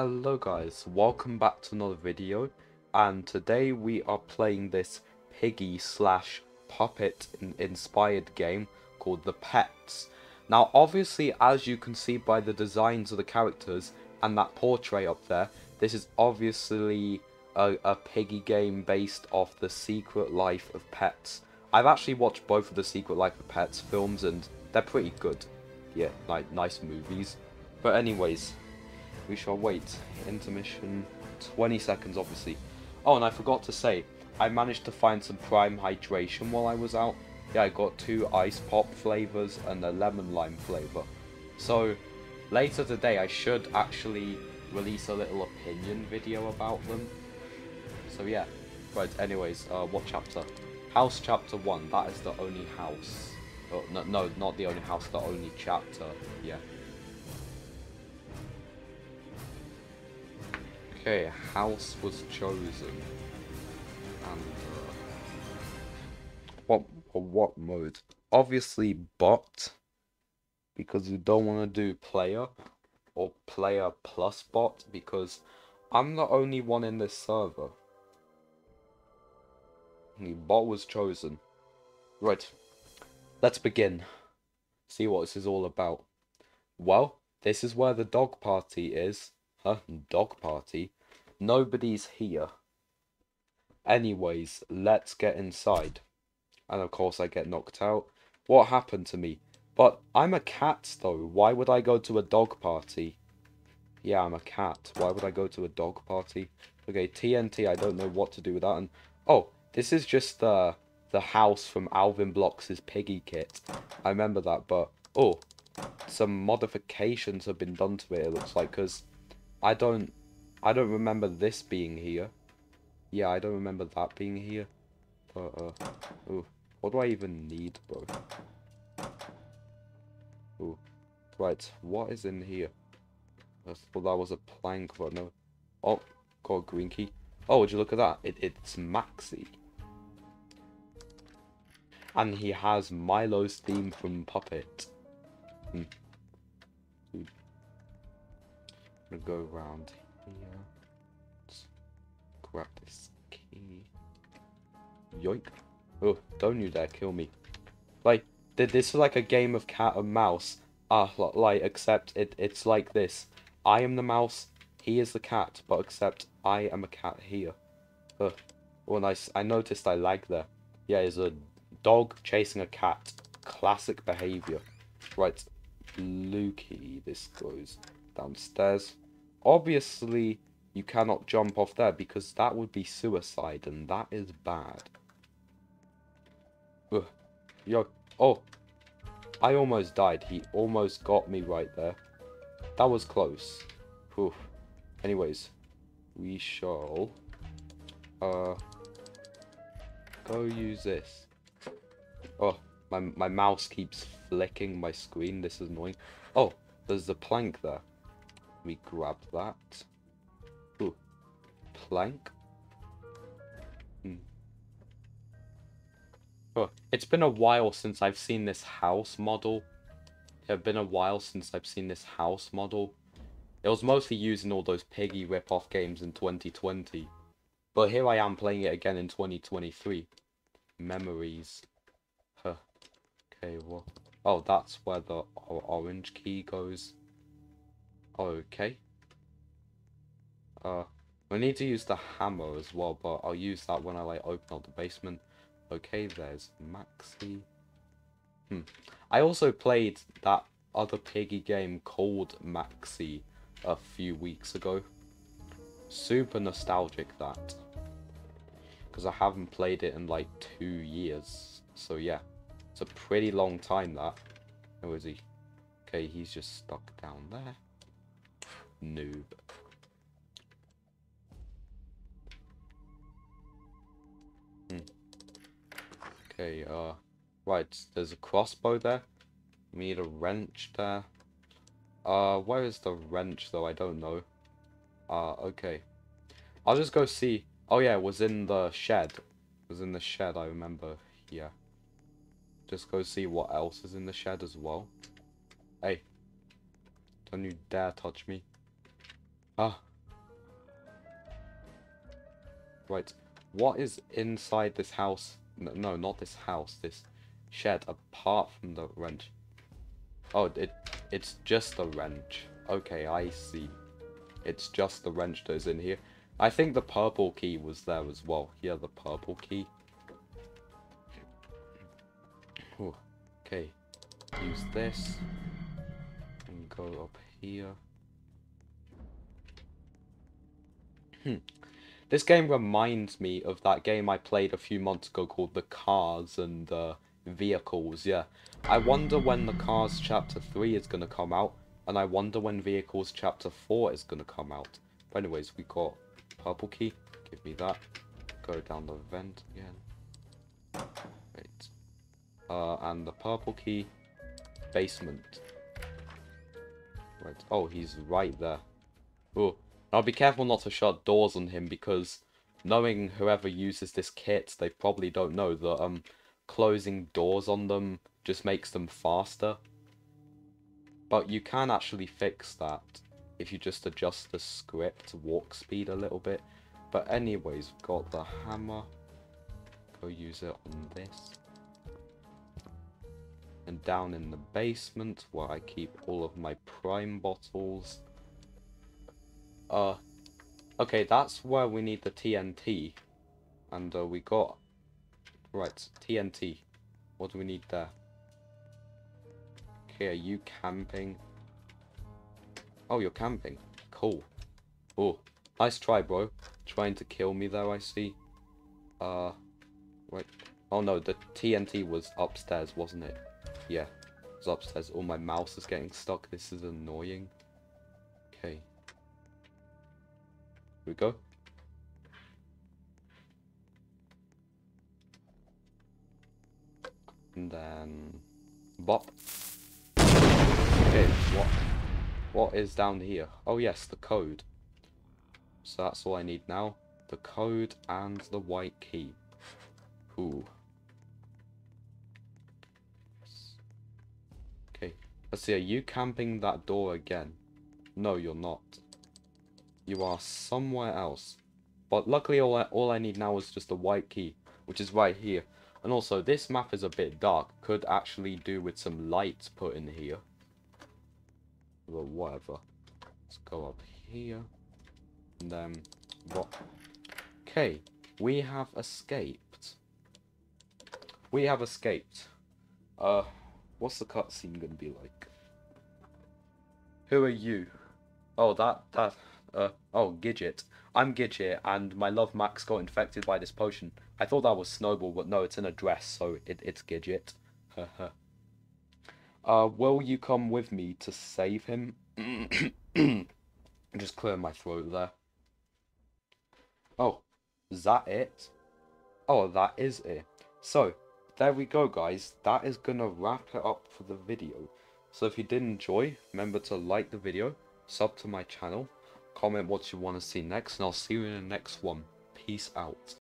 Hello guys, welcome back to another video and today we are playing this piggy slash puppet inspired game called The Pets. Now obviously as you can see by the designs of the characters and that portrait up there, this is obviously a, a piggy game based off the Secret Life of Pets. I've actually watched both of the Secret Life of Pets films and they're pretty good. Yeah, like nice movies. But anyways, we shall wait. Intermission, 20 seconds obviously. Oh, and I forgot to say, I managed to find some prime hydration while I was out. Yeah, I got two ice pop flavors and a lemon lime flavor. So, later today I should actually release a little opinion video about them. So yeah. Right, anyways, uh, what chapter? House chapter 1, that is the only house. Oh, no, no, not the only house, the only chapter. Yeah. Okay, house was chosen. And, uh, what, what mode? Obviously bot, because you don't want to do player, or player plus bot, because I'm the only one in this server. The bot was chosen. Right, let's begin. See what this is all about. Well, this is where the dog party is. Huh? Dog party? Nobody's here. Anyways, let's get inside. And of course I get knocked out. What happened to me? But I'm a cat though. Why would I go to a dog party? Yeah, I'm a cat. Why would I go to a dog party? Okay, TNT, I don't know what to do with that. And Oh, this is just the, the house from AlvinBlox' piggy kit. I remember that, but... Oh, some modifications have been done to it, it looks like, because I don't... I don't remember this being here. Yeah, I don't remember that being here. But, uh... Ooh, what do I even need, bro? Ooh. Right, what is in here? I thought that was a plank, but no. Oh, a green key. Oh, would you look at that? It, it's Maxi. And he has Milo's theme from Puppet. Hmm. I'm gonna go around. Let's grab this key. Yoink. Oh, don't you dare kill me. Like, this is like a game of cat and mouse. Ah, uh, like, except it, it's like this. I am the mouse, he is the cat, but except I am a cat here. Ugh. Oh, nice. I noticed I lag there. Yeah, it's a dog chasing a cat. Classic behavior. Right, Lukey, this goes downstairs. Obviously, you cannot jump off there because that would be suicide, and that is bad. Ugh. Yo, oh, I almost died. He almost got me right there. That was close. Oof. Anyways, we shall uh go use this. Oh, my my mouse keeps flicking my screen. This is annoying. Oh, there's the plank there. We grab that. Ooh, plank. Hmm. Oh, it's been a while since I've seen this house model. It's been a while since I've seen this house model. It was mostly used in all those piggy rip-off games in 2020. But here I am playing it again in 2023. Memories. Huh. Okay, what? Oh, that's where the orange key goes. Okay. Uh, we need to use the hammer as well, but I'll use that when I like open up the basement. Okay, there's Maxi. Hmm. I also played that other piggy game called Maxi a few weeks ago. Super nostalgic that. Because I haven't played it in like two years. So yeah, it's a pretty long time that. Where is he? Okay, he's just stuck down there. Noob. Hmm. Okay, uh, right, there's a crossbow there. We need a wrench there. Uh, where is the wrench though? I don't know. Uh, okay. I'll just go see. Oh yeah, it was in the shed. It was in the shed, I remember. Yeah. Just go see what else is in the shed as well. Hey. Don't you dare touch me. Ah. Right. What is inside this house? No, not this house. This shed apart from the wrench. Oh, it it's just the wrench. Okay, I see. It's just the wrench that is in here. I think the purple key was there as well. Yeah, the purple key. Ooh, okay, use this and go up here. Hmm. This game reminds me of that game I played a few months ago called The Cars and uh, Vehicles, yeah. I wonder when The Cars Chapter 3 is going to come out, and I wonder when Vehicles Chapter 4 is going to come out. But anyways, we got purple key. Give me that. Go down the vent again. Wait. Uh, and the purple key. Basement. Right. Oh, he's right there. Oh, I'll be careful not to shut doors on him because knowing whoever uses this kit, they probably don't know that um closing doors on them just makes them faster. But you can actually fix that if you just adjust the script walk speed a little bit. But anyways, we've got the hammer. Go use it on this. And down in the basement where I keep all of my prime bottles. Uh, okay, that's where we need the TNT. And uh, we got, right, TNT. What do we need there? Okay, are you camping? Oh, you're camping. Cool. Oh, nice try, bro. Trying to kill me there, I see. Uh, wait. Oh no, the TNT was upstairs, wasn't it? Yeah, it was upstairs. Oh, my mouse is getting stuck. This is annoying. Okay. We go. And then... Bop. Okay, what? What is down here? Oh yes, the code. So that's all I need now. The code and the white key. Ooh. Okay, let's see, are you camping that door again? No, you're not. You are somewhere else. But luckily all I, all I need now is just a white key, which is right here. And also, this map is a bit dark. Could actually do with some lights put in here. But whatever. Let's go up here. And then, what? Okay, we have escaped. We have escaped. Uh, what's the cutscene gonna be like? Who are you? Oh, that, that, uh, oh, Gidget. I'm Gidget, and my love Max got infected by this potion. I thought that was Snowball, but no, it's in a dress, so it, it's Gidget. uh, will you come with me to save him? Just clear my throat there. Oh, is that it? Oh, that is it. So, there we go, guys. That is going to wrap it up for the video. So if you did enjoy, remember to like the video, sub to my channel, comment what you want to see next, and I'll see you in the next one. Peace out.